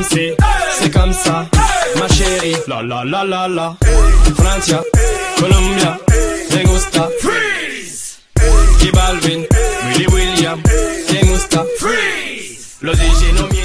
c'est comme ça, ma chérie. La la la la la. Francia, Colombia, me gusta. Freeze. Balvin, Willy William, me gusta. Freeze. Los no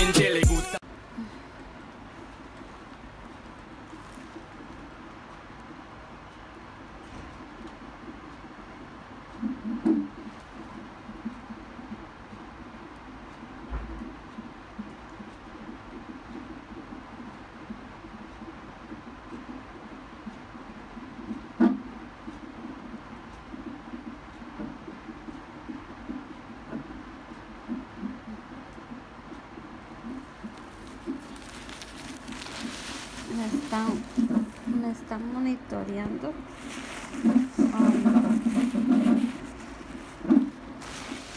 están, me están monitoreando.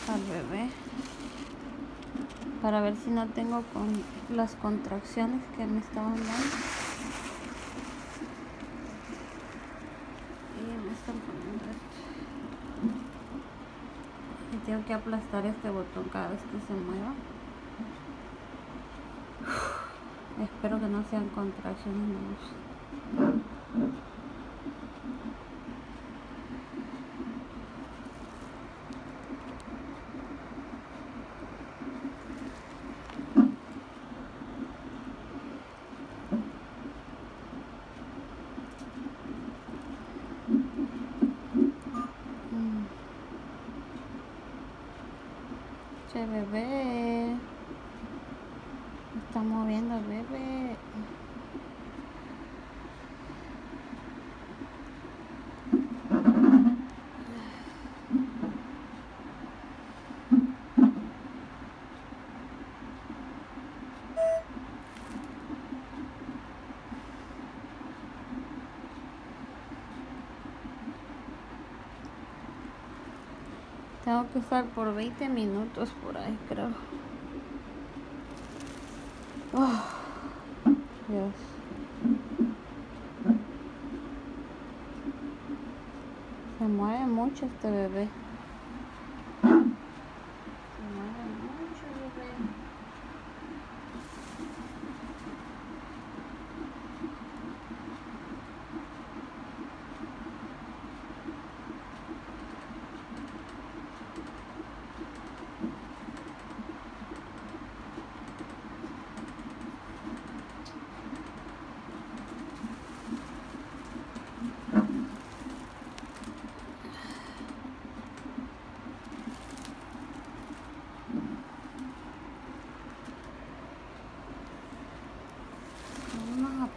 Al bebé. Para ver si no tengo con las contracciones que me estaban dando. Y me están poniendo esto. Y tengo que aplastar este botón cada vez que se mueva Espero que no sean contracciones. Mm. Che bebé. Me Está moviendo el bebé. Tengo que estar por 20 minutos por ahí, creo. Oh, Dios. Se mueve mucho este bebé.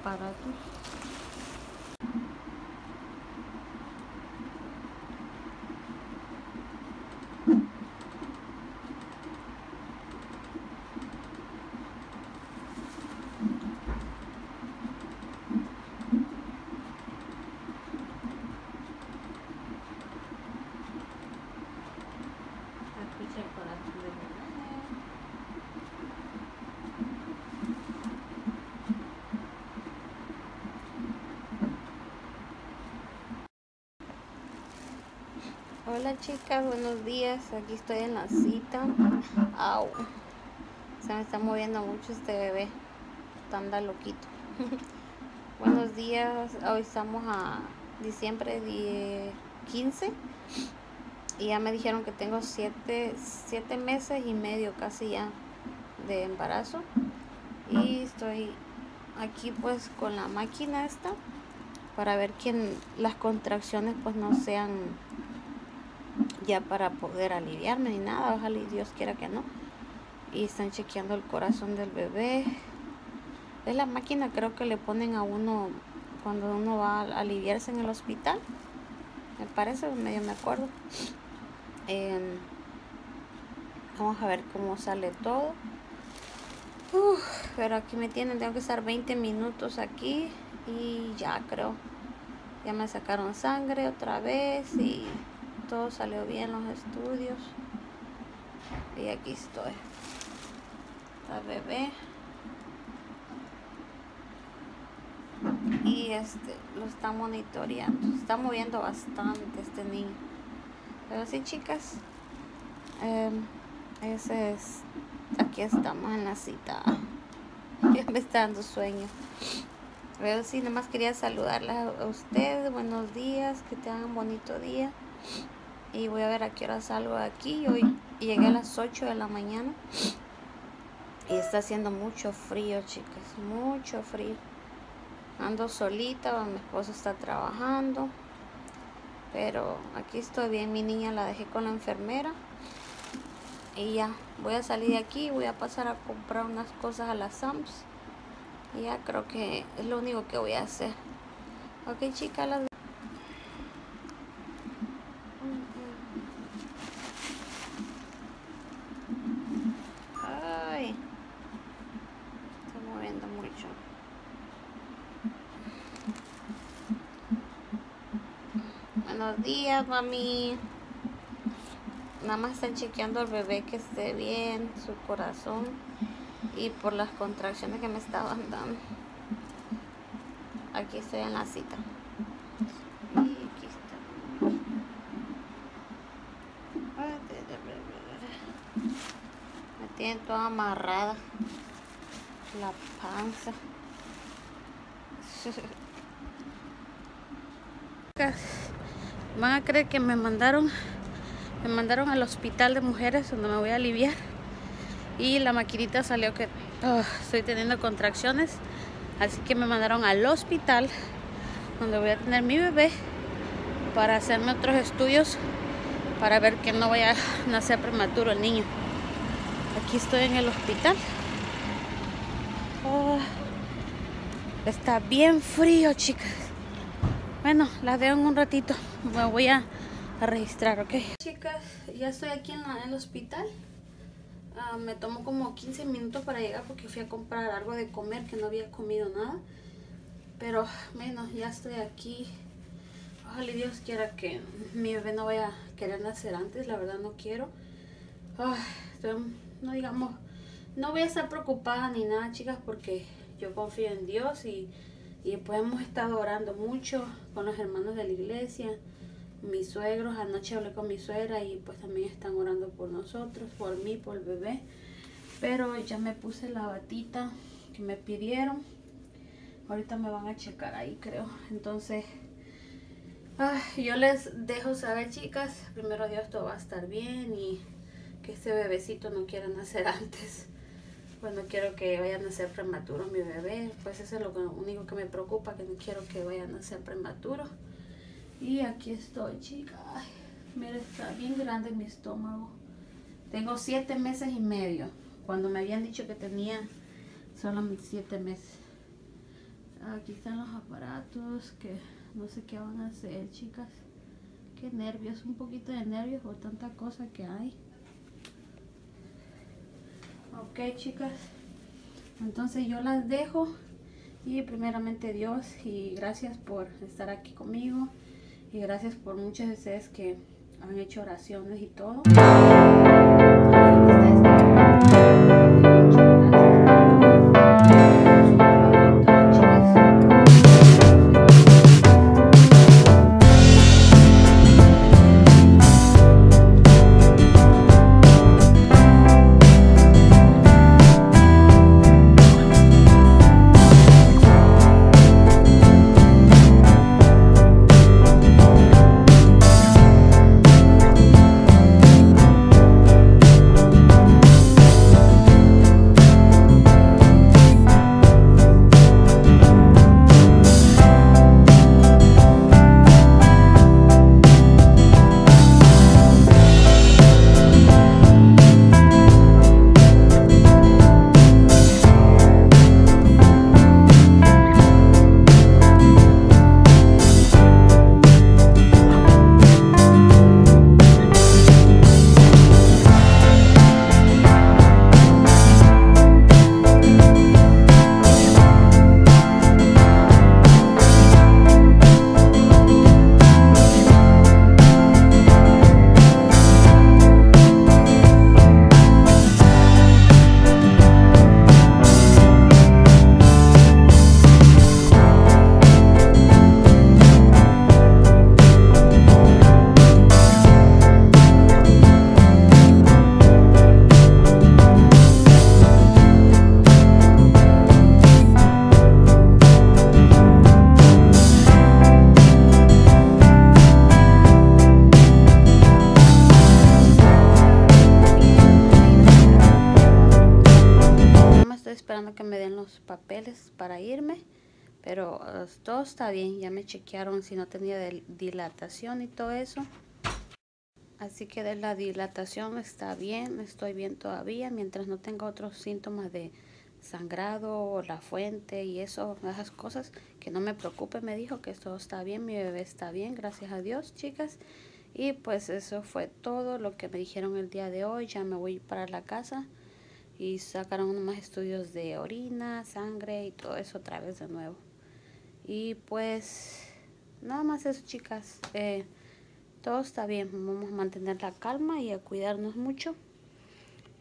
Aparatos. Hola chicas, buenos días. Aquí estoy en la cita. Au. Se me está moviendo mucho este bebé. Está anda loquito. buenos días. Hoy estamos a diciembre die- 15. Y ya me dijeron que tengo 7 siete, meses y medio casi ya de embarazo. Y estoy aquí pues con la máquina esta para ver que las contracciones pues no sean ya para poder aliviarme ni nada, ojalá y Dios quiera que no. Y están chequeando el corazón del bebé. Es la máquina creo que le ponen a uno cuando uno va a aliviarse en el hospital. Me parece, medio me acuerdo. Em, vamos a ver cómo sale todo. Pero aquí me tienen, tengo que estar 20 minutos aquí y ya creo. Ya me sacaron sangre otra vez y todo salió bien los estudios. Y aquí estoy. La bebé. Y este lo está monitoreando. Está moviendo bastante este niño. Pero sí, chicas. em, ese es. Aquí estamos en la cita. ya me está dando sueño. Pero sí, más quería saludarla a ustedes. Buenos días, que tengan un bonito día. Y voy a ver a qué hora salgo de aquí. Hoy llegué a las 8 de la mañana. Y está haciendo mucho frío, chicas. Mucho frío. Ando solita, mi esposo está trabajando. Pero aquí estoy bien, mi niña la dejé con la enfermera. Y ya, voy a salir de aquí, voy a pasar a comprar unas cosas a las Sams. Y ya creo que es lo único que voy a hacer. Ok, chicas, las... Ay, está moviendo mucho. Buenos días, mami. Nada más están chequeando al bebé que esté bien, su corazón y por las contracciones que me estaban dando. Aquí estoy en la cita. Y aquí está. Me tiene toda amarrada la panza. Van a creer que me mandaron me mandaron al hospital de mujeres donde me voy a aliviar. Y la maquinita salió que oh, estoy teniendo contracciones. Así que me mandaron al hospital donde voy a tener mi bebé para hacerme otros estudios para ver que no vaya a nacer prematuro el niño. Aquí estoy en el hospital. Oh, está bien frío chicas. Bueno las veo en un ratito me voy a a registrar, ¿ok? Chicas, ya estoy aquí en, la, el hospital. Uh, me tomó como 15 minutos para llegar porque fui a comprar algo de comer que no había comido nada. Pero, bueno, ya estoy aquí. Ojalá Dios quiera que mi bebé no vaya a querer nacer antes. La verdad no quiero. no digamos, no voy a estar preocupada ni nada, chicas, porque yo confío en Dios y, y pues hemos estado orando mucho con los hermanos de la iglesia mis suegros, anoche hablé con mi suegra y pues también están orando por nosotros, por mí, por el bebé. Pero ya me puse la batita que me pidieron. Ahorita me van a checar ahí, creo. Entonces, yo les dejo saber, chicas. Primero Dios, todo va a estar bien y que este bebecito no quiera nacer antes. Pues no quiero que vaya a nacer prematuro mi bebé. Pues eso es lo único que me preocupa, que no quiero que vaya a nacer prematuro. Y aquí estoy, chicas. Mira, está bien grande mi estómago. Tengo siete meses y medio. Cuando me habían dicho que tenía solamente siete meses. Aquí están los aparatos que no sé qué van a hacer, chicas. Qué nervios, un poquito de nervios por tanta cosa que hay. Ok, chicas. Entonces yo las dejo. Y primeramente Dios y gracias por estar aquí conmigo. Y gracias por muchos de ustedes que han hecho oraciones y todo. Todo está bien, ya me chequearon si no tenía dilatación y todo eso. Así que de la dilatación está bien, estoy bien todavía, mientras no tenga otros síntomas de sangrado o la fuente y eso, esas cosas, que no me preocupe, me dijo que todo está bien, mi bebé está bien, gracias a Dios, chicas. Y pues eso fue todo lo que me dijeron el día de hoy, ya me voy para la casa y sacaron más estudios de orina, sangre y todo eso otra vez de nuevo. Y pues nada más eso, chicas. Eh, todo está bien, vamos a mantener la calma y a cuidarnos mucho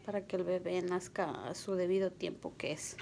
para que el bebé nazca a su debido tiempo que es.